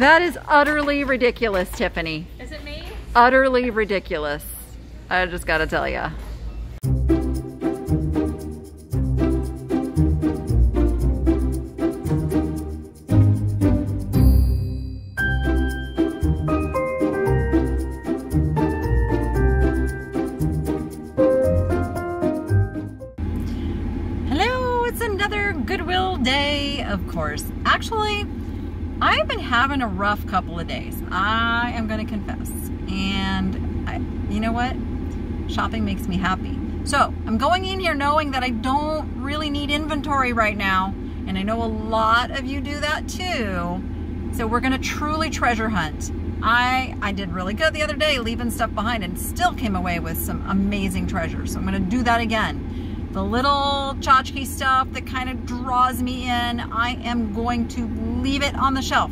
That is utterly ridiculous, Tiffany. Is it me? Utterly ridiculous. I just gotta tell ya. Having a rough couple of days. I am going to confess. And I, you know what? Shopping makes me happy. So I'm going in here knowing that I don't really need inventory right now. And I know a lot of you do that too. So we're going to truly treasure hunt. I, I did really good the other day leaving stuff behind and still came away with some amazing treasures. So I'm going to do that again the little tchotchke stuff that kind of draws me in, I am going to leave it on the shelf.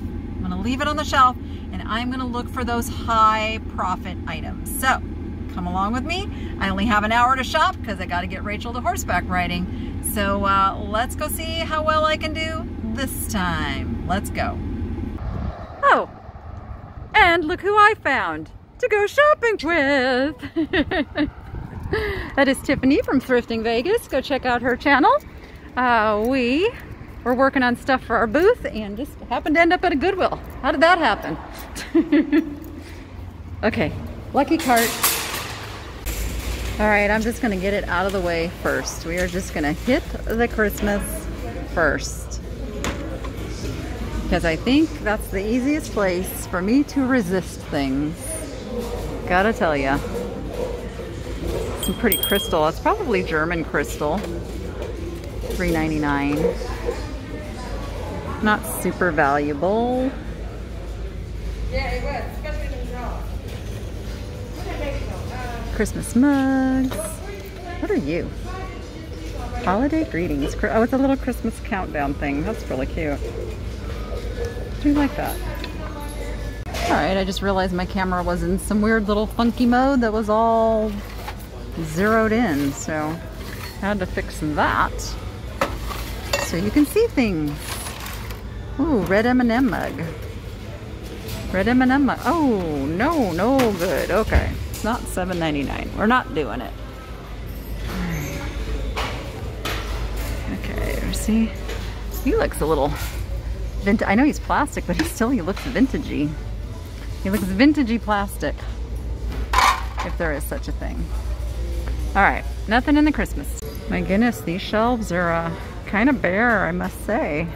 I'm gonna leave it on the shelf and I'm gonna look for those high profit items. So come along with me. I only have an hour to shop because I gotta get Rachel to horseback riding. So uh, let's go see how well I can do this time. Let's go. Oh, and look who I found to go shopping with. that is Tiffany from Thrifting Vegas. Go check out her channel. Uh, we were working on stuff for our booth and just happened to end up at a Goodwill. How did that happen? okay, lucky cart. All right, I'm just gonna get it out of the way first. We are just gonna hit the Christmas first. Because I think that's the easiest place for me to resist things. Gotta tell ya some pretty crystal. It's probably German crystal. $3.99. Not super valuable. Christmas mugs. What are you? Holiday greetings. Oh, it's a little Christmas countdown thing. That's really cute. Do you like that? Alright, I just realized my camera was in some weird little funky mode that was all zeroed in, so I had to fix that. So you can see things. Ooh, red M&M mug. Red M&M mug. Oh, no, no good. Okay, it's not $7.99. We're not doing it. Okay, see? He looks a little vintage. I know he's plastic, but he still he looks vintagey. He looks vintagey plastic, if there is such a thing. All right, nothing in the Christmas. My goodness, these shelves are uh, kind of bare, I must say.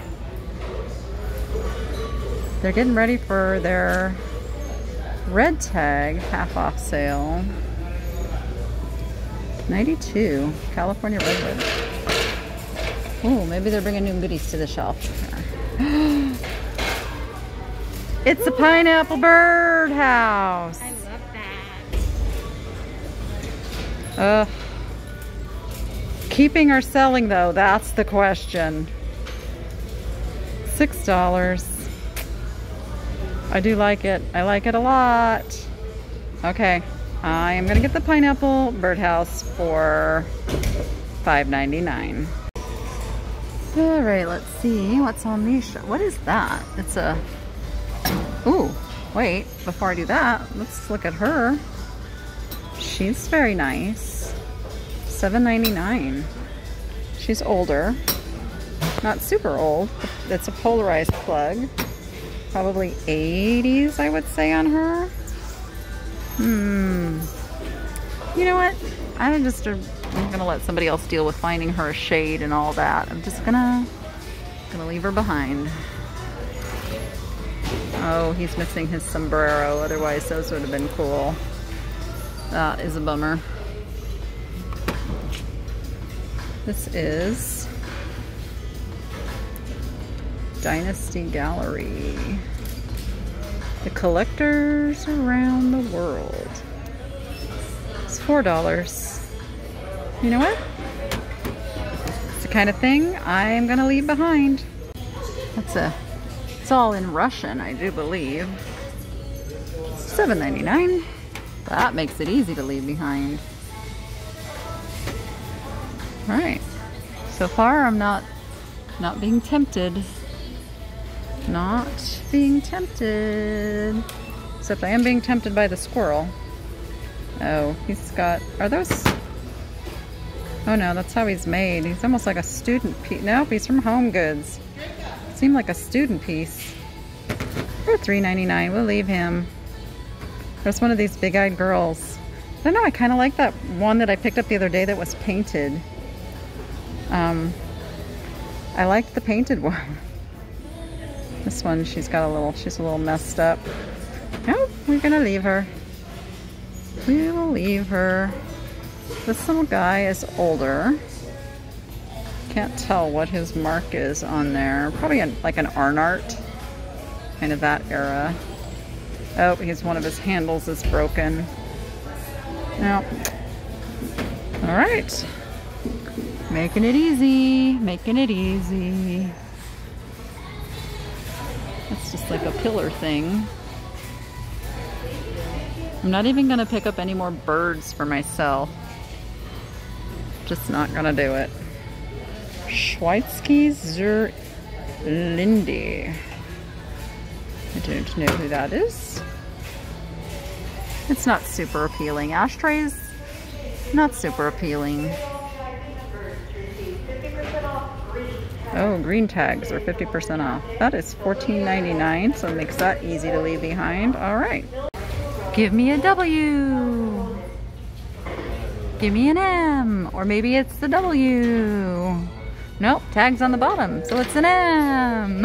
They're getting ready for their red tag half off sale. 92, California Redwood. Oh, maybe they're bringing new goodies to the shelf. it's a pineapple birdhouse. I love that. Uh, keeping or selling though, that's the question. Six dollars. I do like it. I like it a lot. Okay, I am gonna get the pineapple birdhouse for $5.99. All right, let's see what's on these. What is that? It's a. Ooh, wait. Before I do that, let's look at her. She's very nice. $7.99. She's older. Not super old. It's a polarized plug. Probably 80s, I would say, on her. Hmm. You know what? I'm just I'm gonna let somebody else deal with finding her a shade and all that. I'm just gonna gonna leave her behind. Oh, he's missing his sombrero. Otherwise, those would have been cool. That is a bummer. This is Dynasty Gallery. The collectors around the world. It's four dollars. You know what? It's the kind of thing I'm gonna leave behind. That's a it's all in Russian, I do believe. $7.99. That makes it easy to leave behind. All right. So far, I'm not not being tempted. Not being tempted. Except I am being tempted by the squirrel. Oh, he's got, are those, oh no, that's how he's made. He's almost like a student piece. Nope, he's from Home Goods. Seemed like a student piece. For $3.99, we'll leave him. There's one of these big-eyed girls. I don't know, I kind of like that one that I picked up the other day that was painted. Um, I liked the painted one. This one, she's got a little, she's a little messed up. Nope, we're gonna leave her. We will leave her. This little guy is older. Can't tell what his mark is on there. Probably an, like an Arnart. Kind of that era. Oh, he's one of his handles is broken. Now, all right. Making it easy, making it easy. That's just like a pillar thing. I'm not even gonna pick up any more birds for myself. Just not gonna do it. Schweizky zur Linde. I don't know who that is. It's not super appealing. Ashtrays, not super appealing. Oh, green tags are 50% off. That is $14.99, so it makes that easy to leave behind. All right. Give me a W. Give me an M. Or maybe it's the W. Nope, tag's on the bottom, so it's an M.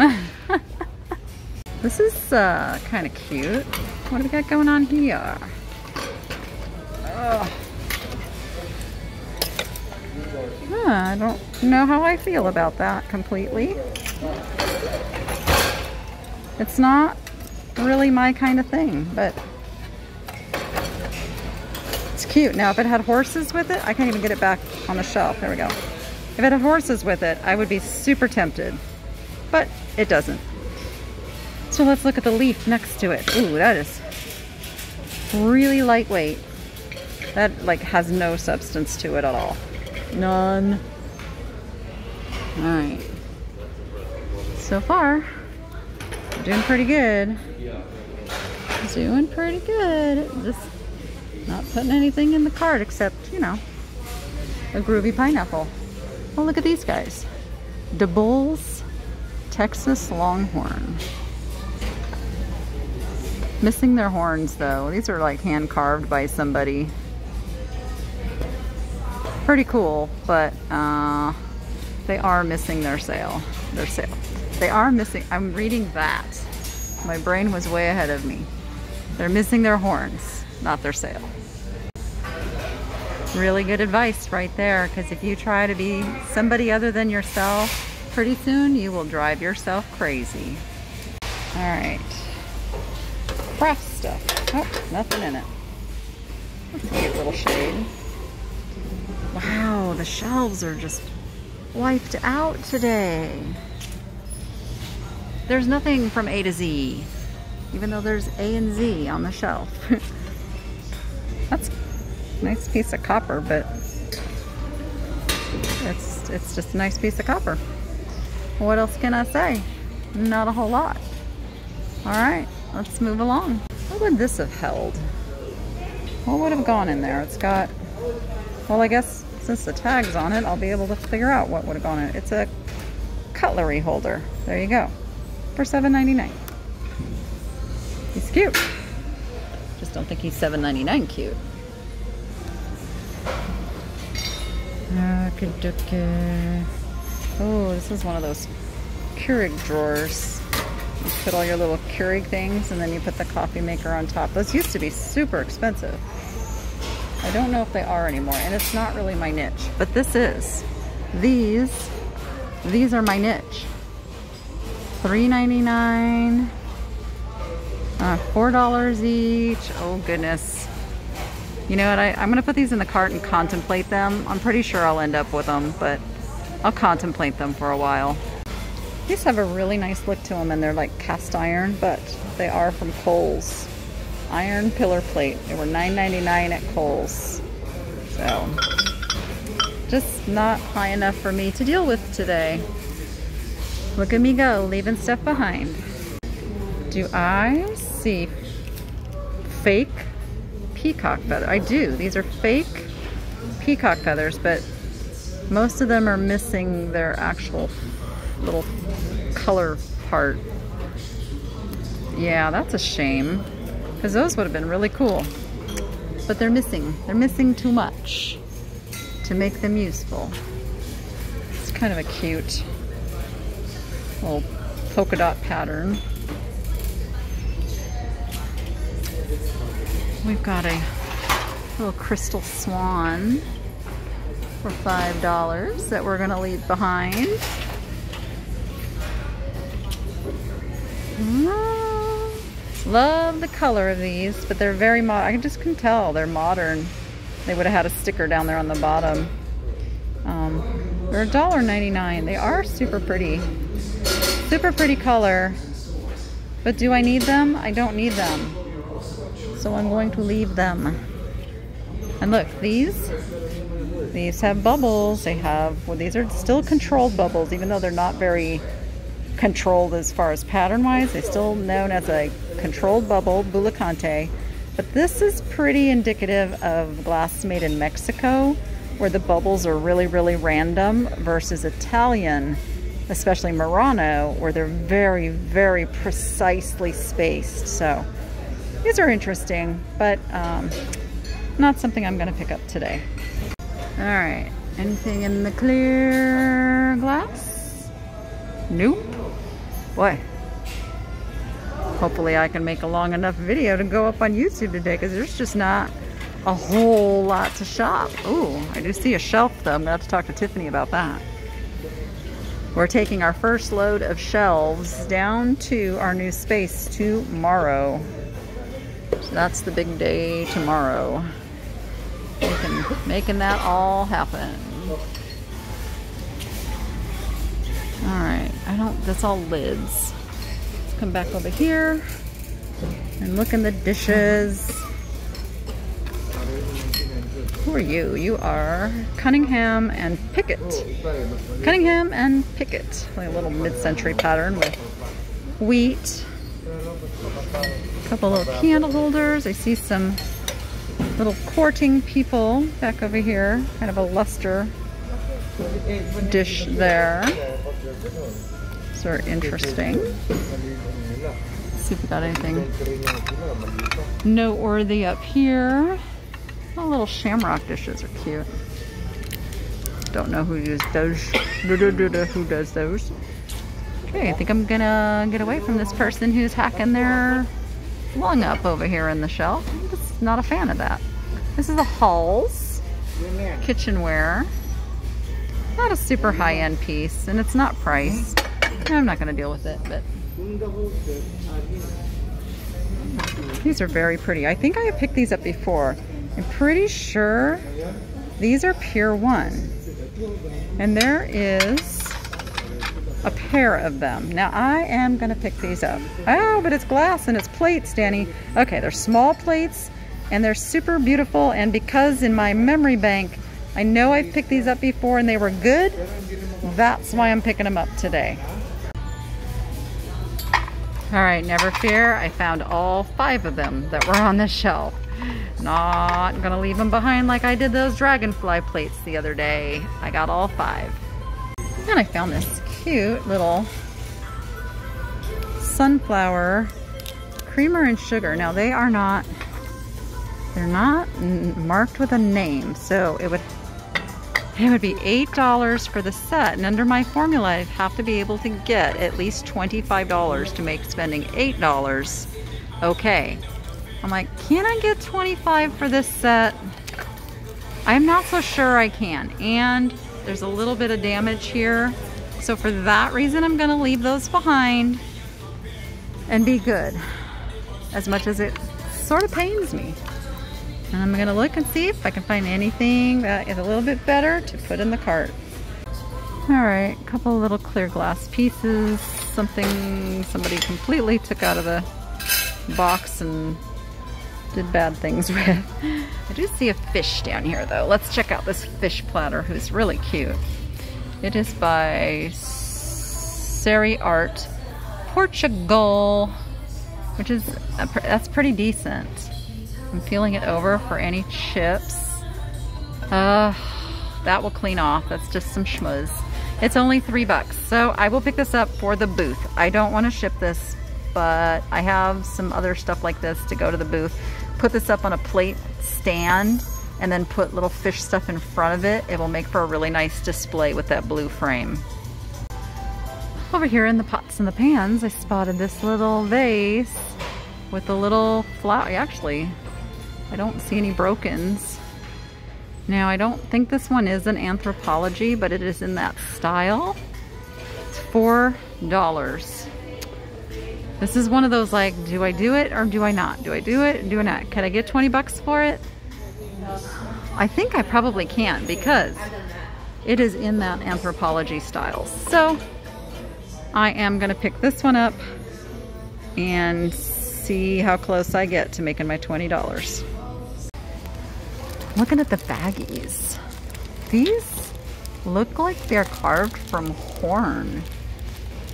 this is uh, kind of cute. What do we got going on here? Ugh. Huh, I don't know how I feel about that completely. It's not really my kind of thing, but it's cute. Now, if it had horses with it, I can't even get it back on the shelf. There we go. If it had horses with it, I would be super tempted, but it doesn't. So let's look at the leaf next to it. Ooh, that is really lightweight. That like has no substance to it at all. None. All right. So far, doing pretty good. Doing pretty good. Just not putting anything in the cart except, you know, a groovy pineapple. Oh, look at these guys. DeBulls Texas Longhorn. Missing their horns though. These are like hand carved by somebody. Pretty cool, but uh, they are missing their sail. Their sail. They are missing, I'm reading that. My brain was way ahead of me. They're missing their horns, not their sail. Really good advice right there, because if you try to be somebody other than yourself, pretty soon you will drive yourself crazy. All right. Craft stuff. Oh, nothing in it. A cute little shade. Wow, the shelves are just wiped out today. There's nothing from A to Z, even though there's A and Z on the shelf. That's a nice piece of copper, but it's, it's just a nice piece of copper. What else can I say? Not a whole lot. All right, let's move along. What would this have held? What would have gone in there? It's got, well, I guess since the tag's on it, I'll be able to figure out what would have gone in it. It's a cutlery holder. There you go. For $7.99. He's cute. Just don't think he's $7.99 cute. Oh, this is one of those Keurig drawers. You put all your little Keurig things and then you put the coffee maker on top. Those used to be super expensive. I don't know if they are anymore and it's not really my niche, but this is. These, these are my niche. $3.99, uh, $4 each. Oh goodness. You know what, I, I'm gonna put these in the cart and contemplate them. I'm pretty sure I'll end up with them, but I'll contemplate them for a while. These have a really nice look to them and they're like cast iron, but they are from Kohl's. Iron pillar plate. They were $9.99 at Kohl's. So, just not high enough for me to deal with today. Look at me go, leaving stuff behind. Do I see fake peacock feather? I do. These are fake peacock feathers, but most of them are missing their actual little color part. Yeah, that's a shame because those would have been really cool. But they're missing. They're missing too much to make them useful. It's kind of a cute little polka dot pattern. We've got a little crystal swan for $5 that we're gonna leave behind. Mm, love the color of these, but they're very modern. I just can tell they're modern. They would have had a sticker down there on the bottom. Um, they're $1.99. They are super pretty. Super pretty color. But do I need them? I don't need them. So I'm going to leave them. And look, these these have bubbles. They have, well, these are still controlled bubbles, even though they're not very controlled as far as pattern wise. They're still known as a controlled bubble, Bullicante. But this is pretty indicative of glass made in Mexico, where the bubbles are really, really random, versus Italian, especially Murano, where they're very, very precisely spaced. So these are interesting, but um, not something I'm going to pick up today. All right, anything in the clear glass? Nope. What? Hopefully I can make a long enough video to go up on YouTube today because there's just not a whole lot to shop. Oh, I do see a shelf though. I'm gonna have to talk to Tiffany about that. We're taking our first load of shelves down to our new space tomorrow. So that's the big day tomorrow. Making, making that all happen. Alright, I don't, that's all lids. Let's come back over here and look in the dishes. Who are you? You are Cunningham and Pickett. Cunningham and Pickett. Like a little mid-century pattern with wheat. A couple little candle holders. I see some little courting people back over here. Kind of a luster dish there. Of interesting. See if we got anything noteworthy up here. The little shamrock dishes are cute. Don't know who uses those. Who does those? Okay, I think I'm gonna get away from this person who's hacking their lung up over here in the shelf. I'm just not a fan of that. This is a Halls kitchenware. Not a super high-end piece, and it's not priced. I'm not gonna deal with it, but these are very pretty. I think I have picked these up before. I'm pretty sure these are Pier 1. And there is a pair of them. Now I am gonna pick these up. Oh, but it's glass and it's plates, Danny. Okay, they're small plates and they're super beautiful and because in my memory bank I know I've picked these up before and they were good, that's why I'm picking them up today. All right, never fear, I found all five of them that were on the shelf. Not gonna leave them behind like I did those dragonfly plates the other day. I got all five. And I found this cute little sunflower creamer and sugar. Now they are not, they're not marked with a name. So it would, it would be $8 for the set. And under my formula, I'd have to be able to get at least $25 to make spending $8 okay. I'm like, can I get 25 for this set? I'm not so sure I can. And there's a little bit of damage here. So for that reason, I'm gonna leave those behind and be good. As much as it sort of pains me. And I'm gonna look and see if I can find anything that is a little bit better to put in the cart. All right, a couple little clear glass pieces, something somebody completely took out of the box and did bad things with. I do see a fish down here though. Let's check out this fish platter who's really cute. It is by Sari Art, Portugal. which is, that's pretty decent. I'm feeling it over for any chips. Uh, that will clean off. That's just some schmuzz. It's only three bucks. So I will pick this up for the booth. I don't want to ship this, but I have some other stuff like this to go to the booth. Put this up on a plate stand and then put little fish stuff in front of it. It will make for a really nice display with that blue frame. Over here in the pots and the pans, I spotted this little vase with a little flower. Actually, I don't see any brokens. Now, I don't think this one is an Anthropologie, but it is in that style. It's $4. This is one of those like, do I do it or do I not? Do I do it? Do I not? Can I get 20 bucks for it? I think I probably can because it is in that Anthropologie style. So I am gonna pick this one up and see how close I get to making my $20. Looking at the baggies. These look like they're carved from horn.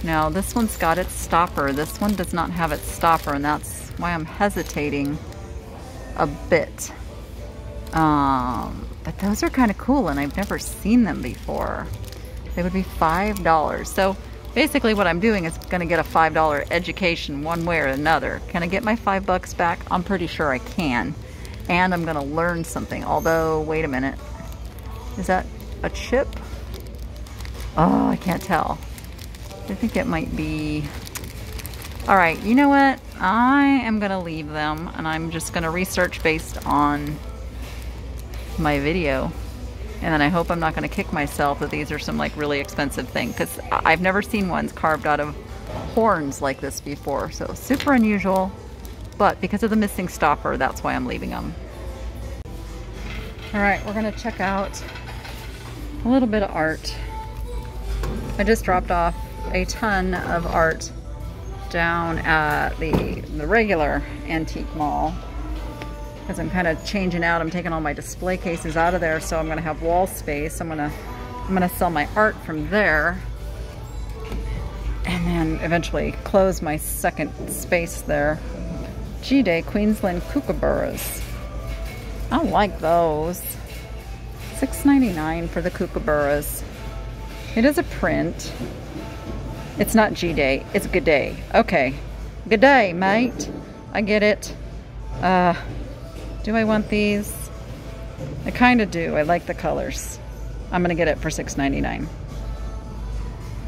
Now this one's got its stopper. This one does not have its stopper and that's why I'm hesitating a bit. Um, but those are kind of cool and I've never seen them before. They would be $5. So basically what I'm doing is going to get a $5 education one way or another. Can I get my five bucks back? I'm pretty sure I can. And I'm to learn something. Although, wait a minute. Is that a chip? Oh, I can't tell. I think it might be... All right, you know what? I am to leave them and I'm just to research based on my video. And then I hope I'm not to kick myself that these are some like really expensive thing because I've never seen ones carved out of horns like this before. So super unusual, but because of the missing stopper, that's why I'm leaving them. All right, we're to check out a little bit of art. I just dropped off a ton of art down at the, the regular antique mall because I'm kind of changing out. I'm taking all my display cases out of there so I'm to have wall space. I'm to I'm to sell my art from there and then eventually close my second space there. G-Day Queensland Kookaburras. I like those. $6.99 for the Kookaburras. It is a print. It's not G-Day, it's Good Day. Okay. Good day, mate. I get it. Uh, do I want these? I kind of do. I like the colors. I'm going to get it for $6.99.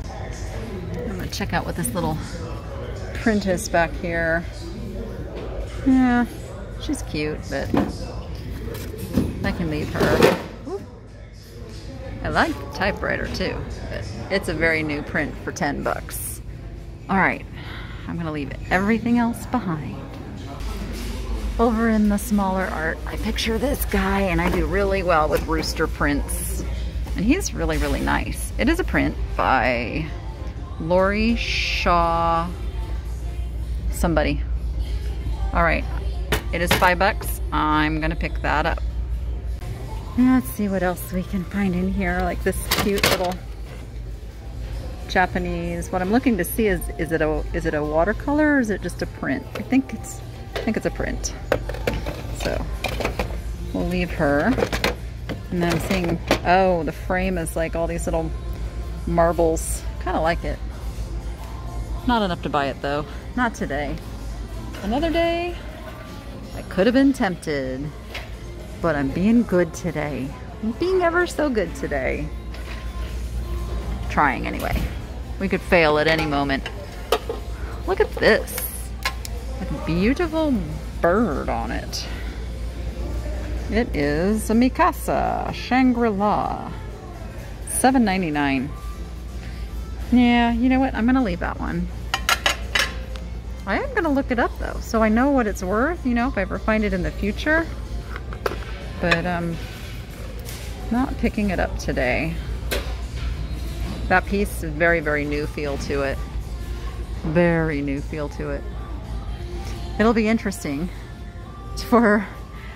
I'm going to check out what this little print is back here. Yeah, she's cute, but I can leave her. I like typewriter too, but it's a very new print for 10 bucks. All right, I'm gonna leave everything else behind. Over in the smaller art, I picture this guy and I do really well with rooster prints. And he's really, really nice. It is a print by Lori Shaw somebody. All right, it is five bucks. I'm gonna pick that up. Let's see what else we can find in here, like this cute little Japanese. What I'm looking to see is, is it a is it a watercolor or is it just a print? I think it's I think it's a print. So we'll leave her. And then I'm seeing, oh, the frame is like all these little marbles. Kind of like it. Not enough to buy it though. Not today. Another day, I could have been tempted but I'm being good today. I'm being ever so good today. Trying anyway. We could fail at any moment. Look at this. A beautiful bird on it. It is a Mikasa Shangri-La. $7.99. Yeah, you know what? I'm going to leave that one. I am going to look it up though, so I know what it's worth, you know, if I ever find it in the future but um, not picking it up today. That piece is very, very new feel to it. Very new feel to it. It'll be interesting for,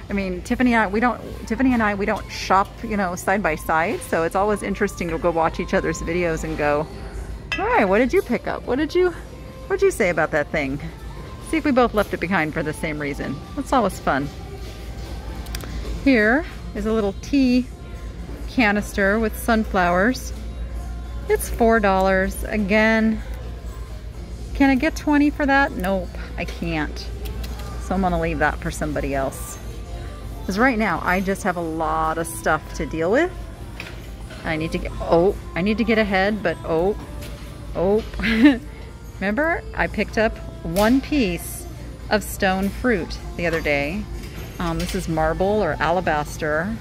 I mean, Tiffany and I, we don't, Tiffany and I, we don't shop, you know, side by side. So it's always interesting to go watch each other's videos and go, all right, what did you pick up? What did you, what did you say about that thing? See if we both left it behind for the same reason. That's always fun. Here is a little tea canister with sunflowers. It's $4. Again, can I get 20 for that? Nope, I can't. So I'm gonna leave that for somebody else. Because right now, I just have a lot of stuff to deal with. I need to get, oh, I need to get ahead, but oh, oh. Remember, I picked up one piece of stone fruit the other day. Um, this is marble or alabaster.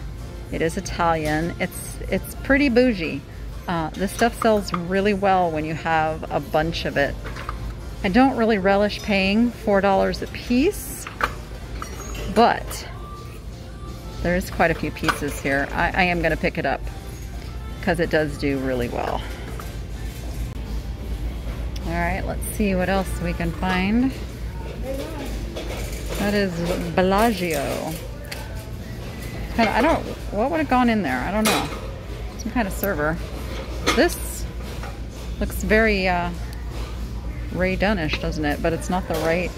It is Italian. It's, it's pretty bougie. Uh, this stuff sells really well when you have a bunch of it. I don't really relish paying $4 a piece, but there's quite a few pieces here. I, I am going to pick it up because it does do really well. All right, let's see what else we can find. That is Bellagio. Kind of, I don't, what would have gone in there? I don't know. Some kind of server. This looks very uh, Rae Dunnish, doesn't it? But it's not the right,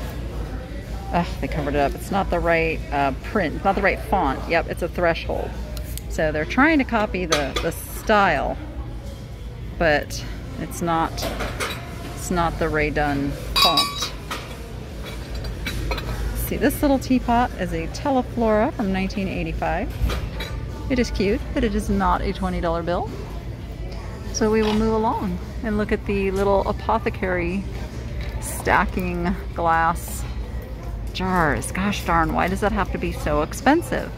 ugh, they covered it up. It's not the right uh, print, not the right font. Yep, it's a threshold. So they're trying to copy the, the style, but it's not, it's not the Rae Dunn font. See, this little teapot is a Teleflora from 1985. It is cute, but it is not a $20 bill. So we will move along and look at the little apothecary stacking glass jars. Gosh darn, why does that have to be so expensive?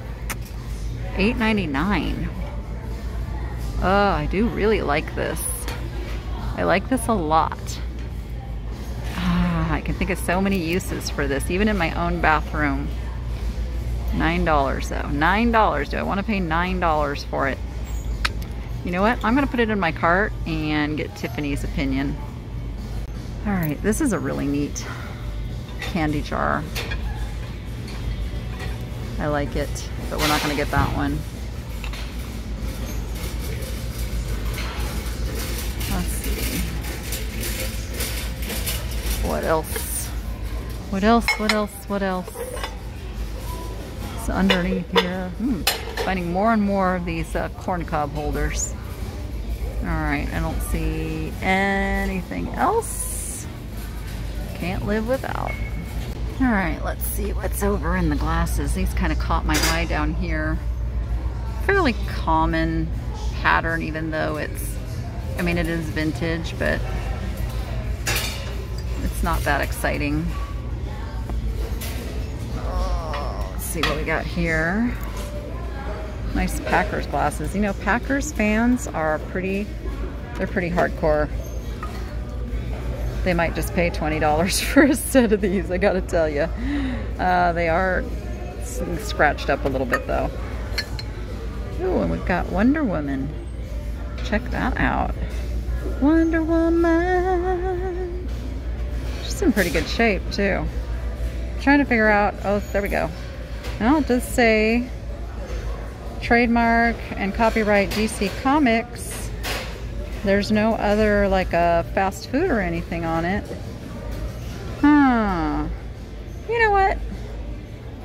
$8.99. Oh, I do really like this. I like this a lot. I can think of so many uses for this, even in my own bathroom. $9 though. $9. Do I want to pay $9 for it? You know what? I'm to put it in my cart and get Tiffany's opinion. All right, this is a really neat candy jar. I like it, but we're not to get that one. What else? What else? What else? What else? It's underneath here. Hmm. Finding more and more of these uh, corn cob holders. All right, I don't see anything else. Can't live without. All right, let's see what's over in the glasses. These kind of caught my eye down here. Fairly common pattern, even though it's, I mean, it is vintage, but not that exciting. Let's see what we got here. Nice Packers glasses. You know, Packers fans are pretty, they're pretty hardcore. They might just pay $20 for a set of these, I gotta tell you. Uh, they are scratched up a little bit though. Oh, and we've got Wonder Woman. Check that out. Wonder Woman in pretty good shape too. I'm trying to figure out, oh, there we go. Well, it does say trademark and copyright DC Comics. There's no other like a uh, fast food or anything on it. Huh. You know what?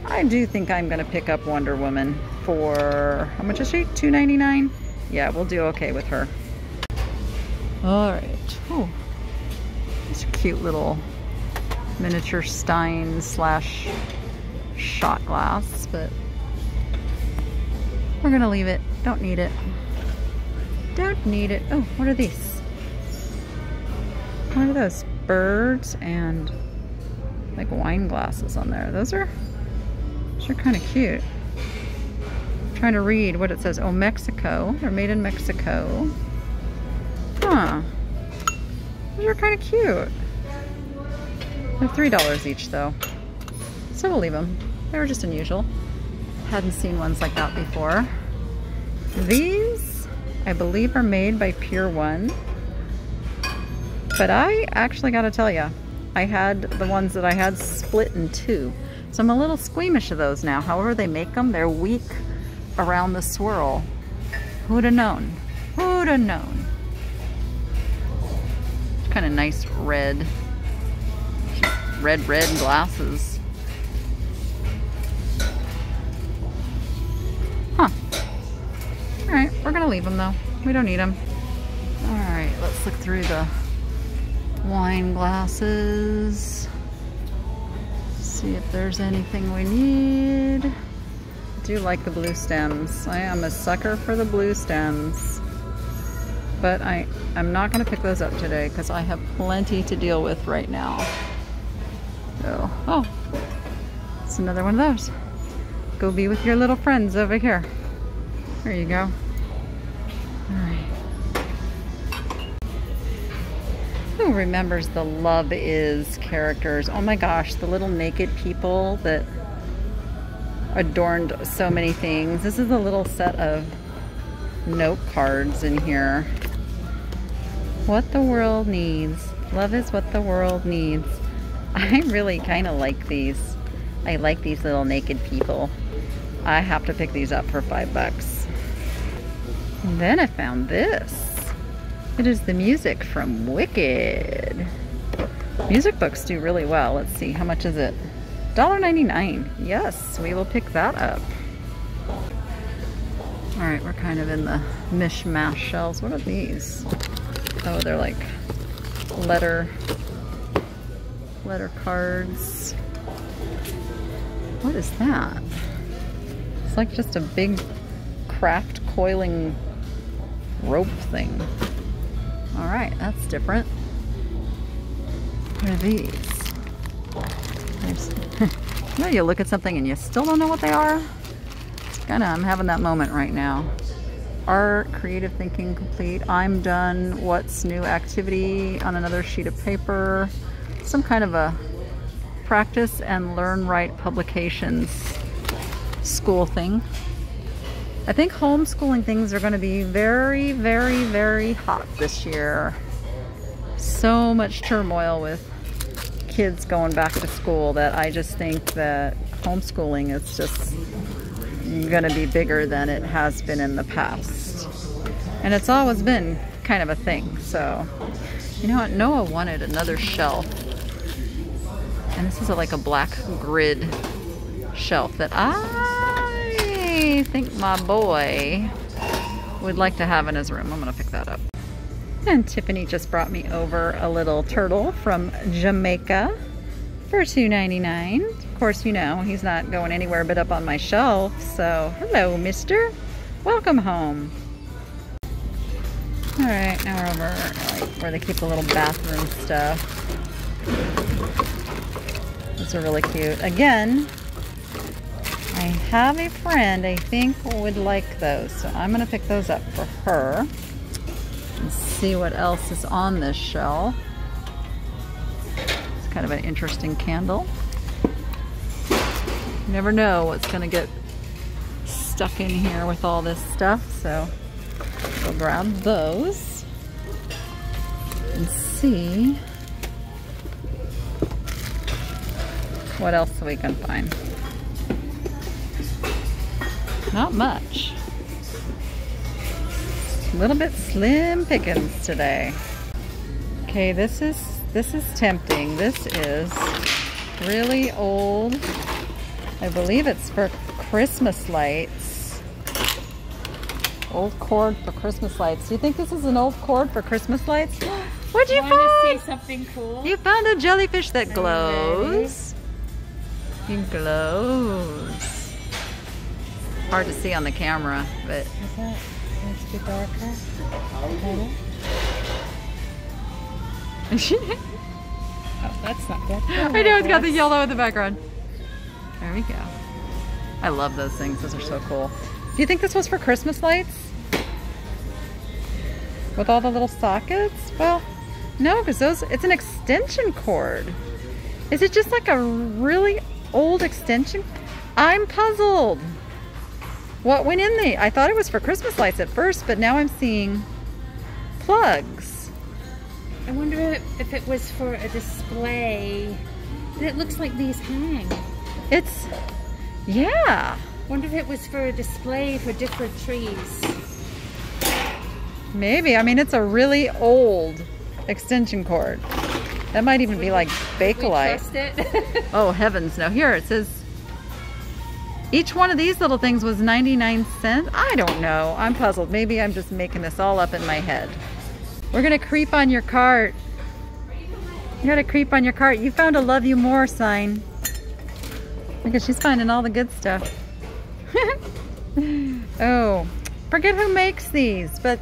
I do think I'm gonna pick up Wonder Woman for, how much is she? $2.99? Yeah, we'll do okay with her. All right. Oh, it's a cute little miniature stein slash shot glass, but we're gonna leave it. Don't need it. Don't need it. Oh, what are these? What are those? Birds and like wine glasses on there. Those are, those are kind of cute. I'm trying to read what it says. Oh, Mexico. They're made in Mexico. Huh. Those are kind of cute. They're $3 each though. So we'll leave them. They were just unusual. Hadn't seen ones like that before. These, I believe, are made by Pier 1. But I actually got to tell you, I had the ones that I had split in two. So I'm a little squeamish of those now. However they make them, they're weak around the swirl. Who'd have known? Who'd have known? Kind of nice red red, red glasses. Huh. All right, we're gonna leave them though. We don't need them. All right, let's look through the wine glasses. See if there's anything we need. I do like the blue stems. I am a sucker for the blue stems. But I, I'm not gonna pick those up today because I have plenty to deal with right now. So, oh, it's another one of those. Go be with your little friends over here. There you go. All right. Who remembers the Love Is characters? Oh my gosh, the little naked people that adorned so many things. This is a little set of note cards in here. What the world needs. Love is what the world needs. I really kind of like these. I like these little naked people. I have to pick these up for five bucks. And then I found this. It is the music from Wicked. Music books do really well. Let's see, how much is it? $1.99. Yes, we will pick that up. All right, we're kind of in the mishmash shelves. What are these? Oh, they're like letter, letter cards. What is that? It's like just a big craft coiling rope thing. All right, that's different. What are these? you know, you look at something and you still don't know what they are? It's kind of, I'm having that moment right now. Art, creative thinking complete. I'm done. What's new activity on another sheet of paper. Some kind of a practice and learn right publications school thing. I think homeschooling things are going to be very, very, very hot this year. So much turmoil with kids going back to school that I just think that homeschooling is just going to be bigger than it has been in the past. And it's always been kind of a thing. So, you know what? Noah wanted another shelf. And this is a, like a black grid shelf that I think my boy would like to have in his room. I'm gonna pick that up. And Tiffany just brought me over a little turtle from Jamaica for $2.99. Of course, you know, he's not going anywhere but up on my shelf. So, hello, mister. Welcome home. All right, now we're over like, where they keep the little bathroom stuff. These are really cute. Again, I have a friend I think would like those. So I'm going to pick those up for her. And see what else is on this shelf. It's kind of an interesting candle. You never know what's going to get stuck in here with all this stuff. So we'll grab those and see what else we can find. Not much. A little bit slim pickings today. Okay, this is this is tempting. This is really old. I believe it's for Christmas lights. Old cord for Christmas lights. Do you think this is an old cord for Christmas lights? What'd you find? see something cool? You found a jellyfish that glows. It glows hard to see on the camera, but. Is that needs to be darker? oh, that's not good. Oh, I know it's got the yellow in the background. There we go. I love those things. Those are so cool. Do you think this was for Christmas lights? With all the little sockets? Well, no, because those, it's an extension cord. Is it just like a really old extension? I'm puzzled. What went in there? I thought it was for Christmas lights at first, but now I'm seeing plugs. I wonder if it was for a display. It looks like these hang. It's, yeah. Wonder if it was for a display for different trees. Maybe. I mean, it's a really old extension cord. That might even be like We Bakelite. Oh heavens no. Here it says each one of these little things was 99 cents. I don't know. I'm puzzled. Maybe I'm just making this all up in my head. We're gonna creep on your cart. You gotta creep on your cart. You found a love you more sign. Because she's finding all the good stuff. oh, forget who makes these, but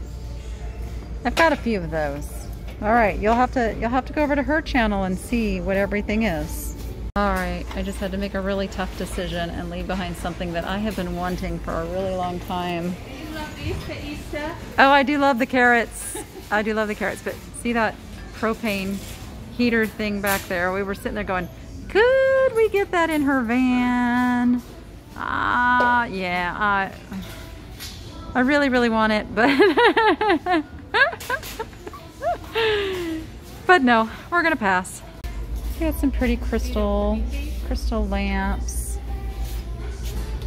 I've got a few of those. All right, you'll have to you'll have to go over to her channel and see what everything is. All right, I just had to make a really tough decision and leave behind something that I have been wanting for a really long time. you love these for Easter? Oh, I do love the carrots. I do love the carrots, but see that propane heater thing back there? We were sitting there going, could we get that in her van? Ah, yeah, I, I really, really want it, but, but no, we're gonna pass. We got some pretty crystal, crystal lamps.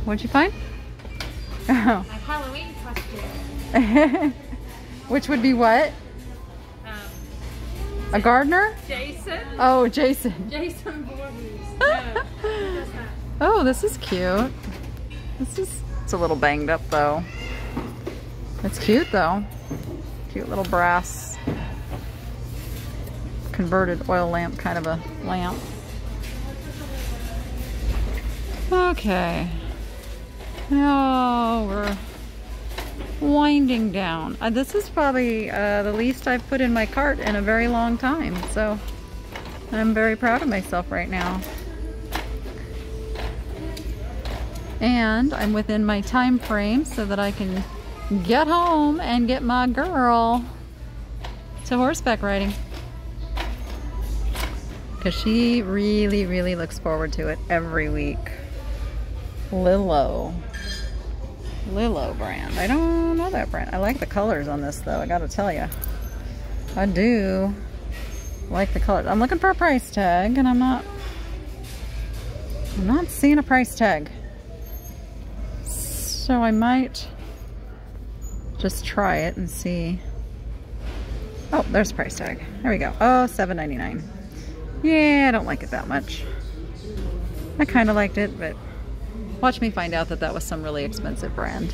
What'd you find? Oh. A Halloween costume. Which would be what? Um, A gardener? Jason? Oh, Jason. Jason Voorhees. No. Who does that? Oh, this is cute. This is, it's a little banged up though. It's cute though. Cute little brass converted oil lamp kind of a lamp. Okay. Now we're winding down. Uh, this is probably uh, the least I've put in my cart in a very long time, so I'm very proud of myself right now. And I'm within my time frame so that I can get home and get my girl to horseback riding. Because she really, really looks forward to it every week. Lilo. Lilo brand. I don't know that brand. I like the colors on this though, I gotta tell you. I do like the colors. I'm looking for a price tag and I'm not I'm not seeing a price tag. So I might just try it and see. Oh, there's a price tag. There we go. Oh, $7.99. Yeah, I don't like it that much. I kind of liked it, but watch me find out that that was some really expensive brand.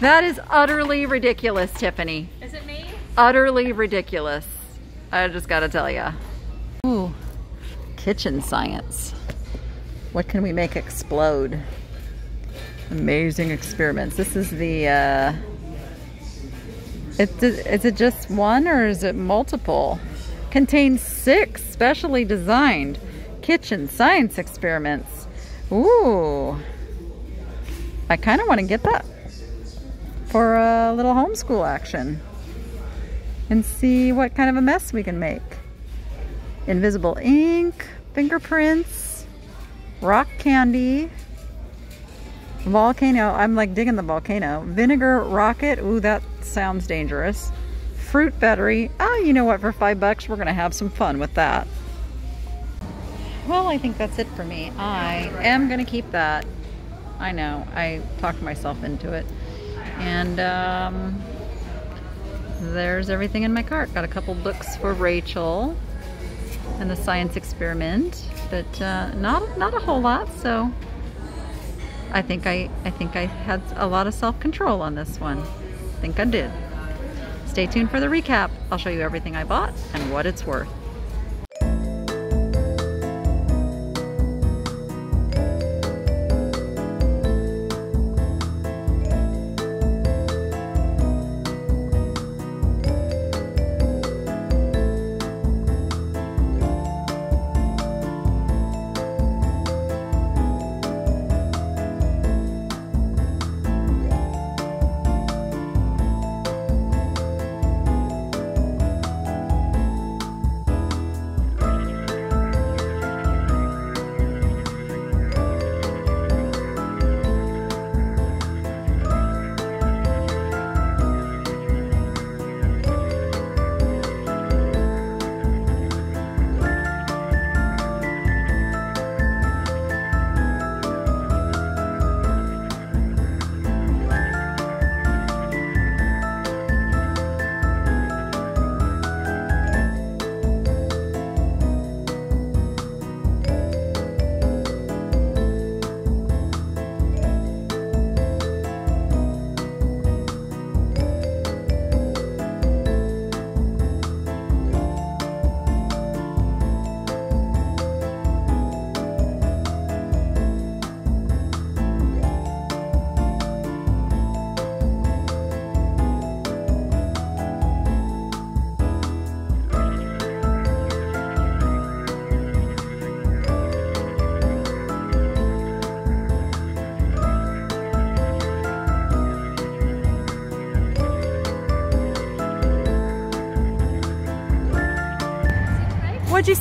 That is utterly ridiculous, Tiffany. Is it me? Utterly ridiculous. I just gotta tell ya. Ooh, kitchen science. What can we make explode? Amazing experiments. This is the, uh, it, is it just one or is it multiple? Contains six specially designed kitchen science experiments. Ooh. I kind of want to get that for a little homeschool action and see what kind of a mess we can make. Invisible ink, fingerprints, rock candy, volcano. I'm like digging the volcano. Vinegar rocket. Ooh, that sounds dangerous. Fruit battery. Oh, you know what? For five bucks, we're to have some fun with that. Well, I think that's it for me. I am to keep that. I know. I talked myself into it. And um, there's everything in my cart. Got a couple books for Rachel and the science experiment, but uh, not not a whole lot. So I think I I think I had a lot of self control on this one. I think I did. Stay tuned for the recap. I'll show you everything I bought and what it's worth.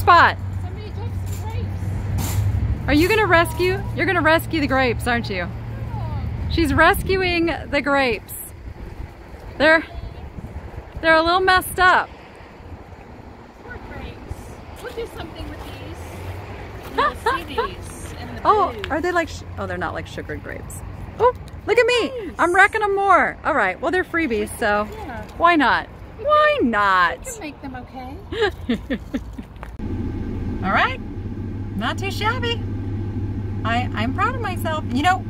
Spot. Somebody took some grapes. Are you gonna rescue? You're gonna rescue the grapes, aren't you? She's rescuing the grapes. They're they're a little messed up. poor grapes. We'll do something with these. You'll see these in the Oh, are they like? sh- Oh, they're not like sugared grapes. Oh, look at me! I'm wrecking them more. All right. Well, they're freebies, so Yeah, why not? Why not? we can make them okay. All right. Not too shabby. I I'm proud of myself. You know,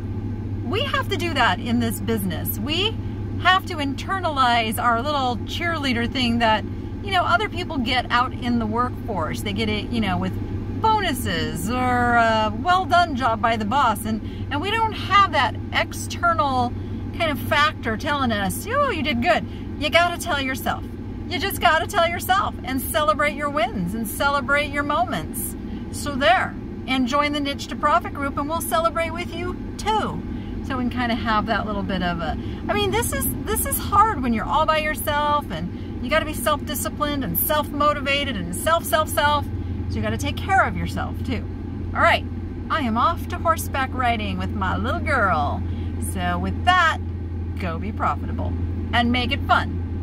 we have to do that in this business. We have to internalize our little cheerleader thing that, you know, other people get out in the workforce. They get it, you know, with bonuses or a well done job by the boss and and we don't have that external kind of factor telling us, "Oh, you did good." You got to tell yourself. You just got to tell yourself and celebrate your wins and celebrate your moments. So there, and join the Niche to Profit group and we'll celebrate with you too. So we can kind of have that little bit of a I mean, this is this is hard when you're all by yourself and you got to be self-disciplined and self-motivated and self self self. So you got to take care of yourself too. All right. I am off to horseback riding with my little girl. So with that, go be profitable and make it fun.